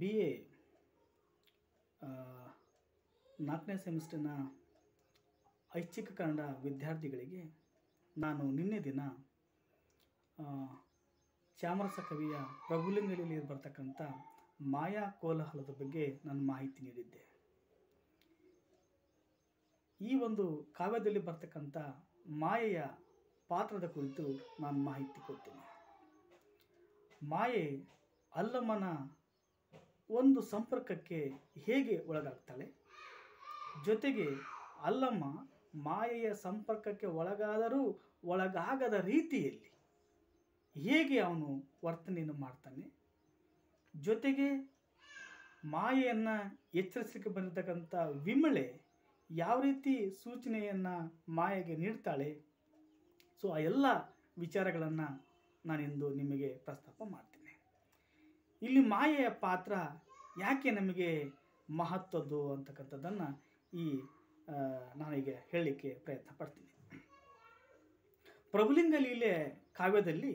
B A ನಾಲ್ಕನೇ ಸೆಮಿಸ್ಟರ್ನ ಐಚ್ಛಿಕ ಕನ್ನಡ ವಿದ್ಯಾರ್ಥಿಗಳಿಗೆ ನಾನು ನಿನ್ನೆ ದಿನ ಚಾಮರಸ ಕವಿಯ ಪ್ರಭುಲಿಂಗಲಿಯಲ್ಲಿ ಬರ್ತಕ್ಕಂಥ ಮಾಯಾ ಕೋಲಾಹಲದ ಬಗ್ಗೆ ನಾನು ಮಾಹಿತಿ ನೀಡಿದ್ದೆ. ಈ ಒಂದು ಕಾವ್ಯದಲ್ಲಿ ಬರ್ತಕ್ಕಂಥ ಮಾಯೆಯ ಪಾತ್ರದ ಕುರಿತು ನಾನು ಮಾಹಿತಿ ಕೊಡ್ತೀನಿ. ಮಾಯೆ ಅಲ್ಲಮ್ಮನ ಒಂದು ಸಂಪರ್ಕಕ್ಕೆ ಹೇಗೆ ಒಳಗಾಗ್ತಾಳೆ? ಜೊತೆಗೆ ಅಲ್ಲಮ್ಮ ಮಾಯೆಯ ಸಂಪರ್ಕಕ್ಕೆ ಒಳಗಾದರೂ ಒಳಗಾಗದ ರೀತಿಯಲ್ಲಿ ಹೇಗೆ ಅವನು ವರ್ತನೆಯನ್ನು ಮಾಡ್ತಾನೆ? ಜೊತೆಗೆ ಮಾಯೆಯನ್ನು ಎಚ್ಚರಿಸಲಿಕ್ಕೆ ಬಂದಿರತಕ್ಕಂಥ ವಿಮಳೆ ಯಾವ ರೀತಿ ಸೂಚನೆಯನ್ನು ಮಾಯೆಗೆ ನೀಡ್ತಾಳೆ? ಸೊ ಆ ಎಲ್ಲ ವಿಚಾರಗಳನ್ನು ನಾನಿಂದು ನಿಮಗೆ ಪ್ರಸ್ತಾಪ ಮಾಡ್ತೀನಿ. ಇಲ್ಲಿ ಮಾಯೆಯ ಪಾತ್ರ ಯಾಕೆ ನಮಗೆ ಮಹತ್ವದ್ದು ಅಂತಕ್ಕಂಥದ್ದನ್ನು ಈ ನಾನೀಗ ಹೇಳಲಿಕ್ಕೆ ಪ್ರಯತ್ನ ಪಡ್ತೀನಿ. ಪ್ರಭುಲಿಂಗ ಲೀಲೆ ಕಾವ್ಯದಲ್ಲಿ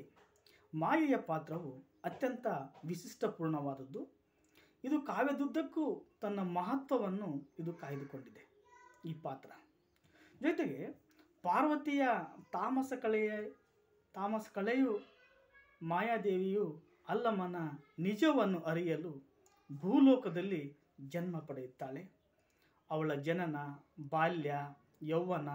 ಮಾಯೆಯ ಪಾತ್ರವು ಅತ್ಯಂತ ವಿಶಿಷ್ಟಪೂರ್ಣವಾದದ್ದು. ಇದು ಕಾವ್ಯದುದ್ದಕ್ಕೂ ತನ್ನ ಮಹತ್ವವನ್ನು ಇದು ಕಾಯ್ದುಕೊಂಡಿದೆ ಈ ಪಾತ್ರ. ಜೊತೆಗೆ ಪಾರ್ವತಿಯ ತಾಮಸ ಕಲೆಯ, ತಾಮಸ ಕಲೆಯು ಮಾಯಾದೇವಿಯು ಅಲ್ಲಮ್ಮನ ನಿಜವನ್ನು ಅರಿಯಲು ಭೂಲೋಕದಲ್ಲಿ ಜನ್ಮ ಪಡೆಯುತ್ತಾಳೆ. ಅವಳ ಜನನ, ಬಾಲ್ಯ, ಯೌವನ,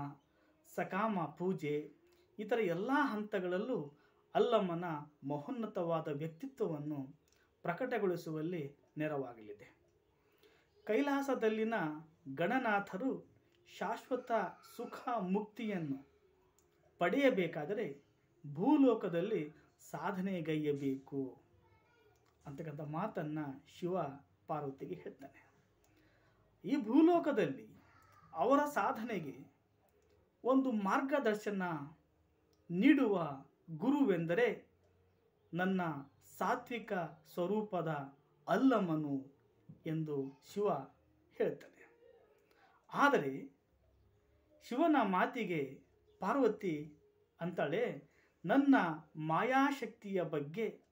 ಸಕಾಮ ಪೂಜೆ, ಇತರ ಎಲ್ಲ ಹಂತಗಳಲ್ಲೂ ಅಲ್ಲಮ್ಮನ ಮಹೋನ್ನತವಾದ ವ್ಯಕ್ತಿತ್ವವನ್ನು ಪ್ರಕಟಗೊಳಿಸುವಲ್ಲಿ ನೆರವಾಗಲಿದೆ. ಕೈಲಾಸದಲ್ಲಿನ ಗಣನಾಥರು ಶಾಶ್ವತ ಸುಖ ಮುಕ್ತಿಯನ್ನು ಪಡೆಯಬೇಕಾದರೆ ಭೂಲೋಕದಲ್ಲಿ ಸಾಧನೆಗೈಯಬೇಕು ಅಂತಕ್ಕಂಥ ಮಾತನ್ನು ಶಿವ ಪಾರ್ವತಿಗೆ ಹೇಳ್ತಾನೆ. ಈ ಭೂಲೋಕದಲ್ಲಿ ಅವರ ಸಾಧನೆಗೆ ಒಂದು ಮಾರ್ಗದರ್ಶನ ನೀಡುವ ಗುರುವೆಂದರೆ ನನ್ನ ಸಾತ್ವಿಕ ಸ್ವರೂಪದ ಅಲ್ಲಮನು ಎಂದು ಶಿವ ಹೇಳ್ತಾನೆ. ಆದರೆ ಶಿವನ ಮಾತಿಗೆ ಪಾರ್ವತಿ ಅಂತಾಳೆ, ನನ್ನ ಮಾಯಾಶಕ್ತಿಯ ಬಗ್ಗೆ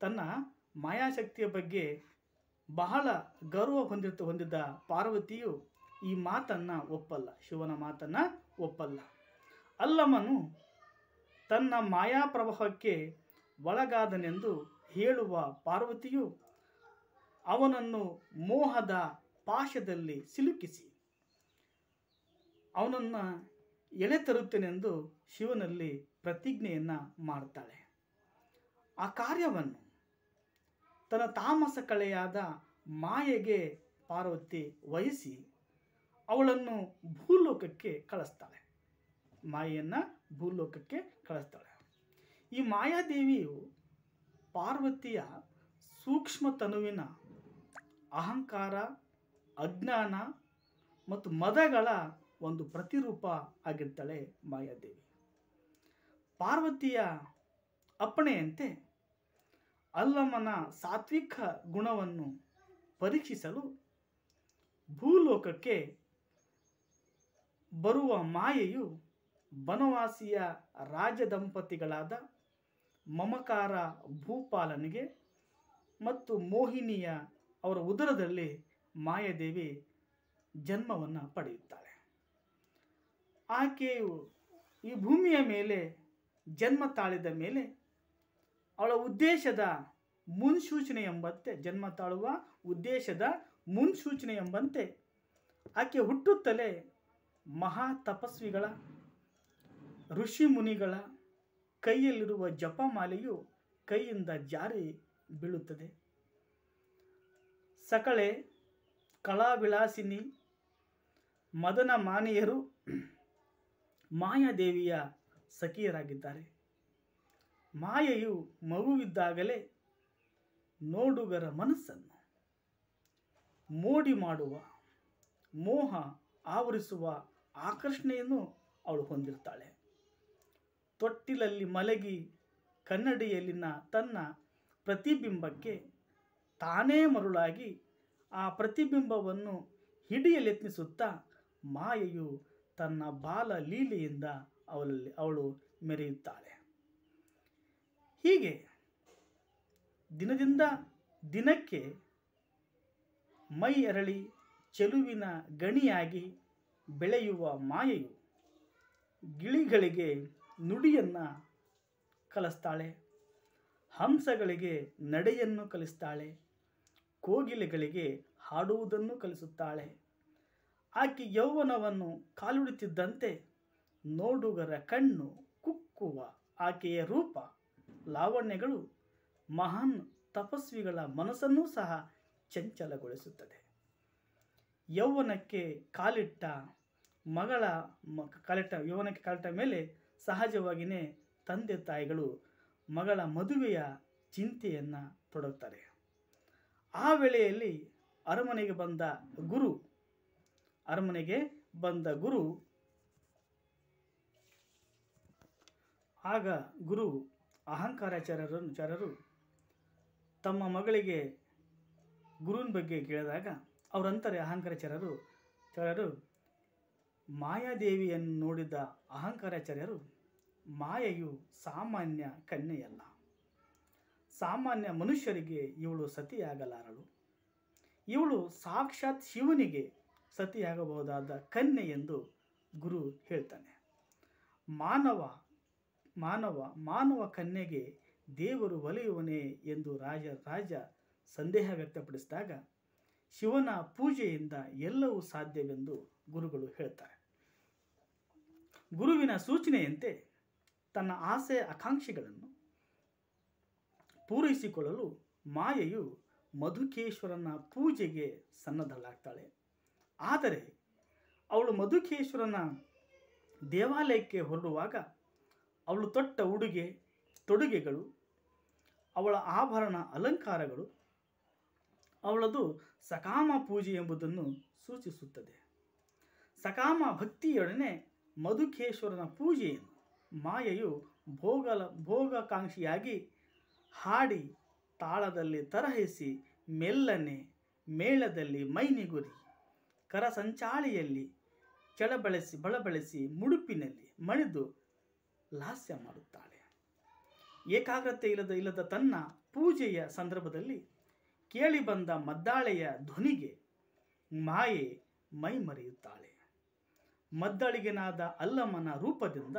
ತನ್ನ ಮಾಯಾಶಕ್ತಿಯ ಬಗ್ಗೆ ಬಹಳ ಗೌರವ ಹೊಂದಿರ್ತ, ಹೊಂದಿದ್ದ ಪಾರ್ವತಿಯು ಈ ಮಾತನ್ನು ಒಪ್ಪಲ್ಲ. ಶಿವನ ಮಾತನ್ನು ಒಪ್ಪಲ್ಲ. ಅಲ್ಲಮನು ತನ್ನ ಮಾಯಾ ಪ್ರವಾಹಕ್ಕೆ ಒಳಗಾದನೆಂದು ಹೇಳುವ ಪಾರ್ವತಿಯು ಅವನನ್ನು ಮೋಹದ ಪಾಶದಲ್ಲಿ ಸಿಲುಕಿಸಿ, ಅವನನ್ನು ಎಳೆ ತರುತ್ತೇನೆಂದು ಶಿವನಲ್ಲಿ ಪ್ರತಿಜ್ಞೆಯನ್ನು ಮಾಡ್ತಾಳೆ. ಆ ಕಾರ್ಯವನ್ನು ತನ್ನ ತಾಮಸ ಕಳೆಯಾದ ಮಾಯೆಗೆ ಪಾರ್ವತಿ ವಹಿಸಿ ಅವಳನ್ನು ಭೂಲೋಕಕ್ಕೆ ಕಳಿಸ್ತಾಳೆ. ಮಾಯೆಯನ್ನು ಭೂಲೋಕಕ್ಕೆ ಕಳಿಸ್ತಾಳೆ. ಈ ಮಾಯಾದೇವಿಯು ಪಾರ್ವತಿಯ ಸೂಕ್ಷ್ಮ ತನುವಿನ ಅಹಂಕಾರ, ಅಜ್ಞಾನ ಮತ್ತು ಮದಗಳ ಒಂದು ಪ್ರತಿರೂಪ ಆಗಿರ್ತಾಳೆ ಮಾಯಾದೇವಿ. ಪಾರ್ವತಿಯ ಅಪ್ಪಣೆಯಂತೆ ಅಲ್ಲಮ್ಮನ ಸಾತ್ವಿಕ ಗುಣವನ್ನು ಪರೀಕ್ಷಿಸಲು ಭೂಲೋಕಕ್ಕೆ ಬರುವ ಮಾಯೆಯು ಬನವಾಸಿಯ ರಾಜದಂಪತಿಗಳಾದ ಮಮಕಾರ ಭೂಪಾಲನಿಗೆ ಮತ್ತು ಮೋಹಿನಿಯ ಅವರ ಉದರದಲ್ಲಿ ಮಾಯಾದೇವಿ ಜನ್ಮವನ್ನು ಪಡೆಯುತ್ತಾಳೆ. ಆಕೆಯು ಈ ಭೂಮಿಯ ಮೇಲೆ ಜನ್ಮ ತಾಳಿದ ಮೇಲೆ ಅವಳ ಉದ್ದೇಶದ ಮುನ್ಸೂಚನೆ ಎಂಬಂತೆ, ಜನ್ಮ ತಾಳುವ ಉದ್ದೇಶದ ಮುನ್ಸೂಚನೆ ಎಂಬಂತೆ, ಆಕೆ ಹುಟ್ಟುತ್ತಲೇ ಮಹಾ ತಪಸ್ವಿಗಳ, ಋಷಿ ಮುನಿಗಳ ಕೈಯಲ್ಲಿರುವ ಜಪಮಾಲೆಯು ಕೈಯಿಂದ ಜಾರಿ ಬೀಳುತ್ತದೆ. ಸಕಳೆ, ಕಲಾವಿಲಾಸಿನಿ, ಮದನ ಮಾನಿಯರು ಮಾಯಾದೇವಿಯ ಸಖಿಯರಾಗಿದ್ದಾರೆ. ಮಾಯೆಯು ಮಗುವಿದ್ದಾಗಲೇ ನೋಡುಗರ ಮನಸ್ಸನ್ನು ಮೋಡಿ ಮಾಡುವ, ಮೋಹ ಆವರಿಸುವ ಆಕರ್ಷಣೆಯನ್ನು ಅವಳು ಹೊಂದಿರ್ತಾಳೆ. ತೊಟ್ಟಿಲಲ್ಲಿ ಮಲಗಿ ಕನ್ನಡಿಯಲ್ಲಿನ ತನ್ನ ಪ್ರತಿಬಿಂಬಕ್ಕೆ ತಾನೇ ಮರುಳಾಗಿ ಆ ಪ್ರತಿಬಿಂಬವನ್ನು ಹಿಡಿಯಲೆತ್ನಿಸುತ್ತಾ ಮಾಯೆಯು ತನ್ನ ಬಾಲ ಲೀಲೆಯಿಂದ ಅವಳಲ್ಲಿ, ಅವಳು ಮೆರೆಯುತ್ತಾಳೆ. ಹೀಗೆ ದಿನದಿಂದ ದಿನಕ್ಕೆ ಮೈ ಅರಳಿ ಚೆಲುವಿನ ಗಣಿಯಾಗಿ ಬೆಳೆಯುವ ಮಾಯೆಯು ಗಿಳಿಗಳಿಗೆ ನುಡಿಯನ್ನು ಕಲಿಸ್ತಾಳೆ, ಹಂಸಗಳಿಗೆ ನಡೆಯನ್ನು ಕಲಿಸ್ತಾಳೆ, ಕೋಗಿಲೆಗಳಿಗೆ ಹಾಡುವುದನ್ನು ಕಲಿಸುತ್ತಾಳೆ. ಆಕೆ ಯೌವನವನ್ನು ಕಾಲುಡಿತಿದ್ದಂತೆ ನೋಡುಗರ ಕಣ್ಣು ಕುಕ್ಕುವ ಆಕೆಯ ರೂಪ ಲಾವಣ್ಯಗಳು ಮಹಾನ್ ತಪಸ್ವಿಗಳ ಮನಸ್ಸನ್ನೂ ಸಹ ಚಂಚಲಗೊಳಿಸುತ್ತದೆ. ಯೌವನಕ್ಕೆ ಕಾಲಿಟ್ಟ ಮಗಳ ಮ, ಕಾಲಿಟ್ಟ, ಯೌವನಕ್ಕೆ ಕಾಲಿಟ್ಟ ಮೇಲೆ ಸಹಜವಾಗಿಯೇ ತಂದೆ ತಾಯಿಗಳು ಮಗಳ ಮದುವೆಯ ಚಿಂತೆಯನ್ನು ತೊಡಗುತ್ತಾರೆ ಆ ವೇಳೆಯಲ್ಲಿ ಅರಮನೆಗೆ ಬಂದ ಗುರು, ಅರಮನೆಗೆ ಬಂದ ಗುರು, ಆಗ ಗುರು ಅಹಂಕಾರಾಚಾರ್ಯರು ಚಾರರು ತಮ್ಮ ಮಗಳಿಗೆ ಗುರುವಿನ ಬಗ್ಗೆ ಕೇಳಿದಾಗ ಅವರಂತಾರೆ ಅಹಂಕಾರಾಚಾರ್ಯರು ಚಾರರು ಮಾಯಾದೇವಿಯನ್ನು ನೋಡಿದ ಅಹಂಕಾರಾಚಾರ್ಯರು ಮಾಯೆಯು ಸಾಮಾನ್ಯ ಕನ್ಯೆಯಲ್ಲ. ಸಾಮಾನ್ಯ ಮನುಷ್ಯರಿಗೆ ಇವಳು ಸತಿಯಾಗಲಾರಳು. ಇವಳು ಸಾಕ್ಷಾತ್ ಶಿವನಿಗೆ ಸತಿಯಾಗಬಹುದಾದ ಕನ್ಯೆ ಎಂದು ಗುರು ಹೇಳ್ತಾನೆ. ಮಾನವ ಮಾನವ ಮಾನವ ಕನ್ಯೆಗೆ ದೇವರು ಒಲಿಯುವನೇ ಎಂದು ರಾಜ ರಾಜ ಸಂದೇಹ ವ್ಯಕ್ತಪಡಿಸಿದಾಗ ಶಿವನ ಪೂಜೆಯಿಂದ ಎಲ್ಲವೂ ಸಾಧ್ಯವೆಂದು ಗುರುಗಳು ಹೇಳ್ತಾರೆ. ಗುರುವಿನ ಸೂಚನೆಯಂತೆ ತನ್ನ ಆಸೆ, ಆಕಾಂಕ್ಷೆಗಳನ್ನು ಪೂರೈಸಿಕೊಳ್ಳಲು ಮಾಯೆಯು ಮಧುಕೇಶ್ವರನ ಪೂಜೆಗೆ ಸನ್ನದ್ಧಳಾಗ್ತಾಳೆ. ಆದರೆ ಅವಳು ಮಧುಕೇಶ್ವರನ ದೇವಾಲಯಕ್ಕೆ ಹೊರಡುವಾಗ ಅವಳು ತೊಟ್ಟ ಉಡುಗೆ, ತೊಡುಗೆಗಳು, ಅವಳ ಆಭರಣ ಅಲಂಕಾರಗಳು, ಅವಳದು ಸಕಾಮ ಪೂಜೆ ಎಂಬುದನ್ನು ಸೂಚಿಸುತ್ತದೆ. ಸಕಾಮ ಭಕ್ತಿಯೊಡನೆ ಮಧುಕೇಶ್ವರನ ಪೂಜೆಯನ್ನು ಮಾಯೆಯು ಭೋಗಲ, ಭೋಗಾಕಾಂಕ್ಷಿಯಾಗಿ ಹಾಡಿ ತಾಳದಲ್ಲಿ ತರಹಿಸಿ ಮೆಲ್ಲನೆ, ಮೇಳದಲ್ಲಿ ಮೈನಿಗುರಿ, ಕರಸಂಚಾಳಿಯಲ್ಲಿ ಕೆಳಬಳಸಿ ಬಳಬಳಸಿ ಮುಡುಪಿನಲ್ಲಿ ಮಣಿದು ಲಾಸ್ಯ ಮಾಡುತ್ತಾಳೆ. ಏಕಾಗ್ರತೆ ಇಲ್ಲದ ಇಲ್ಲದ ತನ್ನ ಪೂಜೆಯ ಸಂದರ್ಭದಲ್ಲಿ ಕೇಳಿ ಬಂದ ಮದ್ದಾಳೆಯ ಧ್ವನಿಗೆ ಮಾಯೆ ಮೈ ಮರೆಯುತ್ತಾಳೆ ಮದ್ದಳಿಗೆನಾದ ಅಲ್ಲಮ್ಮನ ರೂಪದಿಂದ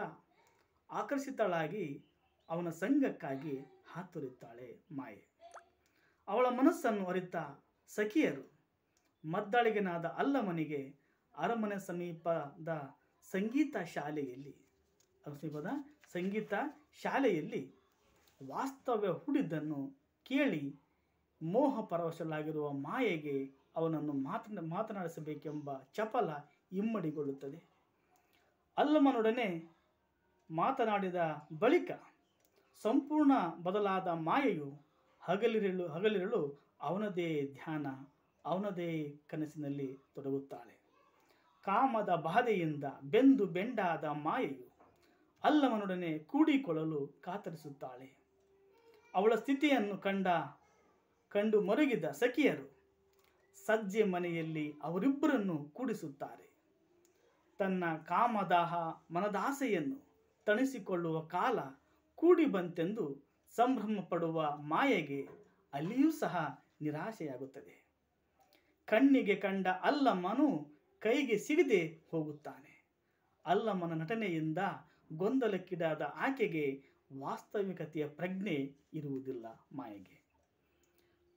ಆಕರ್ಷಿತಳಾಗಿ ಅವನ ಸಂಘಕ್ಕಾಗಿ ಹಾತೊರೆಯುತ್ತಾಳೆ ಮಾಯೆ. ಅವಳ ಮನಸ್ಸನ್ನು ಅರಿತ ಸಖಿಯರು ಮದ್ದಳಿಗೆನಾದ ಅಲ್ಲಮ್ಮನಿಗೆ ಅರಮನೆ ಸಮೀಪದ ಸಂಗೀತ ಶಾಲೆಯಲ್ಲಿ ಸಮೀಪದ ಸಂಗೀತ ಶಾಲೆಯಲ್ಲಿ ವಾಸ್ತವ್ಯ ಹೂಡಿದ್ದನ್ನು ಕೇಳಿ ಮೋಹ ಪರವಶಲಾಗಿರುವ ಮಾಯೆಗೆ ಅವನನ್ನು ಮಾತನ, ಮಾತನಾಡಿಸಬೇಕೆಂಬ ಚಪಲ ಇಮ್ಮಡಿಗೊಳ್ಳುತ್ತದೆ. ಅಲ್ಲಮ್ಮನೊಡನೆ ಮಾತನಾಡಿದ ಬಳಿಕ ಸಂಪೂರ್ಣ ಬದಲಾದ ಮಾಯೆಯು ಹಗಲಿರಲು ಹಗಲಿರಲು ಅವನದೇ ಧ್ಯಾನ, ಅವನದೇ ಕನಸಿನಲ್ಲಿ ತೊಡಗುತ್ತಾಳೆ. ಕಾಮದ ಬಾಧೆಯಿಂದ ಬೆಂದು ಬೆಂಡಾದ ಮಾಯೆಯು ಅಲ್ಲಮನೊಡನೆ ಕೂಡಿಕೊಳ್ಳಲು ಕಾತರಿಸುತ್ತಾಳೆ. ಅವಳ ಸ್ಥಿತಿಯನ್ನು ಕಂಡ, ಕಂಡು ಮರುಗಿದ ಸಖಿಯರು ಸಜ್ಜೆ ಮನೆಯಲ್ಲಿ ಅವರಿಬ್ಬರನ್ನು ಕೂಡಿಸುತ್ತಾರೆ. ತನ್ನ ಕಾಮದಾಹ, ಮನದಾಸೆಯನ್ನು ತಣಿಸಿಕೊಳ್ಳುವ ಕಾಲ ಕೂಡಿ ಬಂತೆಂದು ಸಂಭ್ರಮ ಪಡುವ ಮಾಯೆಗೆ ಅಲ್ಲಿಯೂ ಸಹ ನಿರಾಶೆಯಾಗುತ್ತದೆ. ಕಣ್ಣಿಗೆ ಕಂಡ ಅಲ್ಲಮ್ಮನು ಕೈಗೆ ಸಿಗದೆ ಹೋಗುತ್ತಾನೆ. ಅಲ್ಲಮ್ಮನ ನಟನೆಯಿಂದ ಗೊಂದಲಕ್ಕೀಡಾದ ಆಕೆಗೆ ವಾಸ್ತವಿಕತೆಯ ಪ್ರಜ್ಞೆ ಇರುವುದಿಲ್ಲ ಮಾಯೆಗೆ.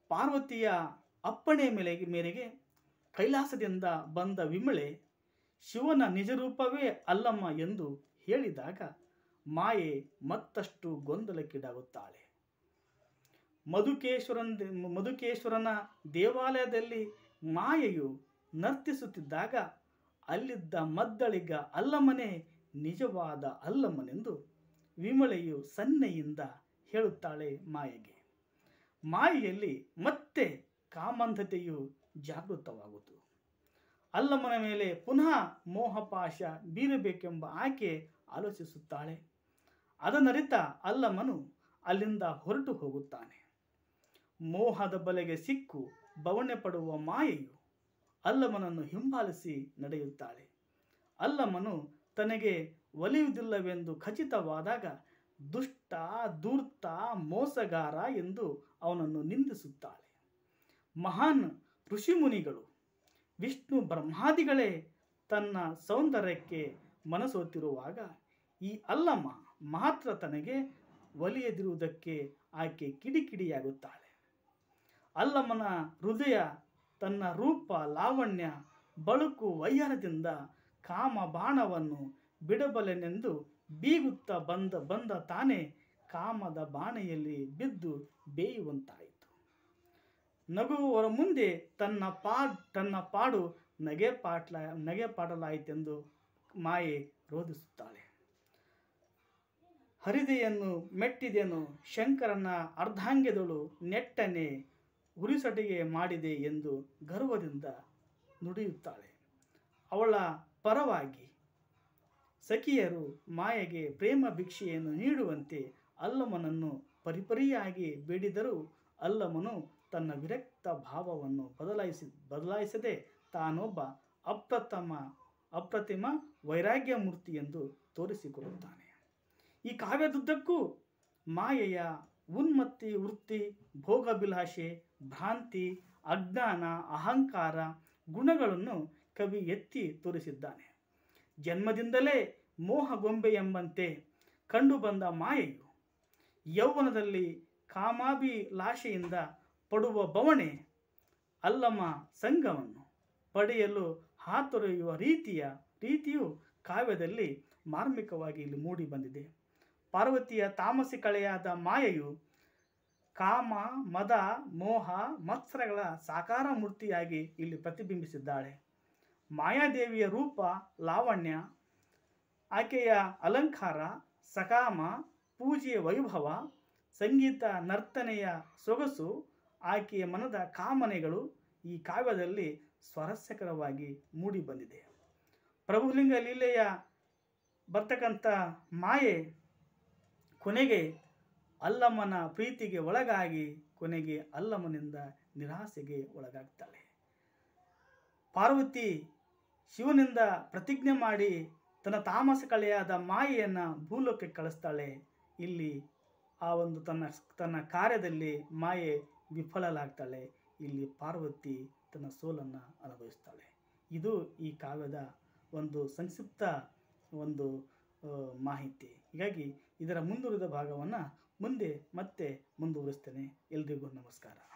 ಪಾರ್ವತಿಯ ಅಪ್ಪಣೆ ಮೇಲೆ, ಮೇರೆಗೆ ಕೈಲಾಸದಿಂದ ಬಂದ ವಿಮಳೆ ಶಿವನ ನಿಜರೂಪವೇ ಅಲ್ಲಮ್ಮ ಎಂದು ಹೇಳಿದಾಗ ಮಾಯೆ ಮತ್ತಷ್ಟು ಗೊಂದಲಕ್ಕೀಡಾಗುತ್ತಾಳೆ. ಮಧುಕೇಶ್ವರನ್, ಮಧುಕೇಶ್ವರನ ದೇವಾಲಯದಲ್ಲಿ ಮಾಯೆಯು ನರ್ತಿಸುತ್ತಿದ್ದಾಗ ಅಲ್ಲಿದ್ದ ಮದ್ದಳಿಗ ಅಲ್ಲಮ್ಮನೇ ನಿಜವಾದ ಅಲ್ಲಮ್ಮನೆಂದು ವಿಮಳೆಯು ಸನ್ನೆಯಿಂದ ಹೇಳುತ್ತಾಳೆ ಮಾಯೆಗೆ. ಮಾಯೆಯಲ್ಲಿ ಮತ್ತೆ ಕಾಮಂಧತೆಯು ಜಾಗೃತವಾಗುವುದು. ಅಲ್ಲಮ್ಮನ ಮೇಲೆ ಪುನಃ ಮೋಹಪಾಶ ಬೀರಬೇಕೆಂಬ ಆಕೆ ಆಲೋಚಿಸುತ್ತಾಳೆ. ಅದನ್ನರಿತ ಅಲ್ಲಮ್ಮನು ಅಲ್ಲಿಂದ ಹೊರಟು ಹೋಗುತ್ತಾನೆ. ಮೋಹದ ಬಲೆಗೆ ಸಿಕ್ಕು ಬವಣೆ ಪಡುವ ಮಾಯೆಯು ಅಲ್ಲಮ್ಮನನ್ನು ಹಿಂಬಾಲಿಸಿ ನಡೆಯುತ್ತಾಳೆ. ಅಲ್ಲಮ್ಮನು ತನಗೆ ಒಲಿಯುವುದಿಲ್ಲವೆಂದು ಖಚಿತವಾದಾಗ ದುಷ್ಟ, ಧೂರ್ತ, ಮೋಸಗಾರ ಎಂದು ಅವನನ್ನು ನಿಂದಿಸುತ್ತಾಳೆ. ಮಹಾನ್ ಋಷಿಮುನಿಗಳು, ವಿಷ್ಣು ಬ್ರಹ್ಮಾದಿಗಳೇ ತನ್ನ ಸೌಂದರ್ಯಕ್ಕೆ ಮನಸೋತಿರುವಾಗ ಈ ಅಲ್ಲಮ್ಮ ಮಾತ್ರ ತನಗೆ ಒಲಿಯದಿರುವುದಕ್ಕೆ ಆಕೆ ಕಿಡಿಕಿಡಿಯಾಗುತ್ತಾಳೆ. ಅಲ್ಲಮ್ಮನ ಹೃದಯ ತನ್ನ ರೂಪ, ಲಾವಣ್ಯ, ಬಳುಕು, ವೈಯಾರದಿಂದ ಕಾಮ ಬಾಣವನ್ನು ಬಿಡಬಲೆನೆಂದು ಬೀಗುತ್ತಾ ಬಂದ ಬಂದ ತಾನೇ ಕಾಮದ ಬಾಣೆಯಲ್ಲಿ ಬಿದ್ದು ಬೇಯುವಂತಾಯಿತು. ನಗುವವರ ಮುಂದೆ ತನ್ನ ಪಾ, ತನ್ನ ಪಾಡು ನಗೆ ಪಾಟ್ಲ, ನಗೆ ಪಾಡಲಾಯಿತೆಂದು ಮಾಯೆ ರೋಧಿಸುತ್ತಾಳೆ. ಹರಿದೆಯನ್ನು ಮೆಟ್ಟಿದೆನು, ಶಂಕರನ ಅರ್ಧಾಂಗ್ಯದಳು ನೆಟ್ಟನೆ ಉರಿಸಟಿಗೆ ಮಾಡಿದೆ ಎಂದು ಗರ್ವದಿಂದ ನುಡಿಯುತ್ತಾಳೆ. ಅವಳ ಪರವಾಗಿ ಸಖಿಯರು ಮಾಯೆಗೆ ಪ್ರೇಮ ಭಿಕ್ಷೆಯನ್ನು ನೀಡುವಂತೆ ಅಲ್ಲಮನನ್ನು ಪರಿಪರಿಯಾಗಿ ಬೇಡಿದರೂ ಅಲ್ಲಮನು ತನ್ನ ವಿರಕ್ತ ಭಾವವನ್ನು ಬದಲಾಯಿಸಿ, ಬದಲಾಯಿಸದೆ ತಾನೊಬ್ಬ ಅಪ್ರತಮ ಅಪ್ರತಿಮ ವೈರಾಗ್ಯ ಮೂರ್ತಿ ಎಂದು ತೋರಿಸಿಕೊಳ್ಳುತ್ತಾನೆ ಈ ಕಾವ್ಯದುದ್ದಕ್ಕೂ ಮಾಯೆಯ ಉನ್ಮತ್ತಿ, ವೃತ್ತಿ, ಭೋಗಭಿಲಾಷೆ, ಭ್ರಾಂತಿ, ಅಜ್ಞಾನ, ಅಹಂಕಾರ ಗುಣಗಳನ್ನು ಕವಿ ಎತ್ತಿ ತೋರಿಸಿದ್ದಾನೆ. ಜನ್ಮದಿಂದಲೇ ಮೋಹ ಗೊಂಬೆ ಎಂಬಂತೆ ಕಂಡುಬಂದ ಮಾಯೆಯು ಯೌವನದಲ್ಲಿ ಕಾಮಾಭಿಲಾಷೆಯಿಂದ ಪಡುವ ಬವಣೆ, ಅಲ್ಲಮ ಸಂಘವನ್ನು ಪಡೆಯಲು ಹಾತೊರೆಯುವ ರೀತಿಯ ರೀತಿಯು ಕಾವ್ಯದಲ್ಲಿ ಮಾರ್ಮಿಕವಾಗಿ ಇಲ್ಲಿ ಮೂಡಿ ಬಂದಿದೆ. ಪಾರ್ವತಿಯ ತಾಮಸಿ ಕಳೆಯಾದ ಮಾಯೆಯು ಕಾಮ, ಮದ, ಮೋಹ, ಮತ್ಸರಗಳ ಸಾಕಾರ ಮೂರ್ತಿಯಾಗಿ ಇಲ್ಲಿ ಪ್ರತಿಬಿಂಬಿಸಿದ್ದಾಳೆ. ಮಾಯಾದೇವಿಯ ರೂಪ, ಲಾವಣ್ಯ, ಆಕೆಯ ಅಲಂಕಾರ, ಸಕಾಮ, ಪೂಜೆಯ ವೈಭವ, ಸಂಗೀತ ನರ್ತನೆಯ ಸೊಗಸು, ಆಕೆಯ ಮನದ ಕಾಮನೆಗಳು ಈ ಕಾವ್ಯದಲ್ಲಿ ಸ್ವರಸ್ಯಕರವಾಗಿ ಮೂಡಿಬಂದಿದೆ. ಪ್ರಭುಲಿಂಗ ಲೀಲೆಯ ಬರ್ತಕ್ಕಂಥ ಮಾಯೆ ಕೊನೆಗೆ ಅಲ್ಲಮ್ಮನ ಪ್ರೀತಿಗೆ ಒಳಗಾಗಿ, ಕೊನೆಗೆ ಅಲ್ಲಮ್ಮನಿಂದ ನಿರಾಸೆಗೆ ಒಳಗಾಗ್ತಾಳೆ. ಪಾರ್ವತಿ ಶಿವನಿಂದ ಪ್ರತಿಜ್ಞೆ ಮಾಡಿ ತನ್ನ ತಾಮಸ ಕಲೆಯಾದ ಮಾಯೆಯನ್ನು ಭೂಲೋಕಕ್ಕೆ ಕಳಿಸ್ತಾಳೆ. ಇಲ್ಲಿ ಆ ಒಂದು ತನ್ನ ತನ್ನ ಕಾರ್ಯದಲ್ಲಿ ಮಾಯೆ ವಿಫಲಲಾಗ್ತಾಳೆ ಇಲ್ಲಿ ಪಾರ್ವತಿ ತನ್ನ ಸೋಲನ್ನು ಅನುಭವಿಸ್ತಾಳೆ. ಇದು ಈ ಕಾವ್ಯದ ಒಂದು ಸಂಕ್ಷಿಪ್ತ ಒಂದು ಮಾಹಿತಿ. ಹೀಗಾಗಿ ಇದರ ಮುಂದುವರಿದ ಭಾಗವನ್ನು ಮುಂದೆ ಮತ್ತೆ ಮುಂದುವರಿಸ್ತೇನೆ. ಎಲ್ರಿಗೂ ನಮಸ್ಕಾರ.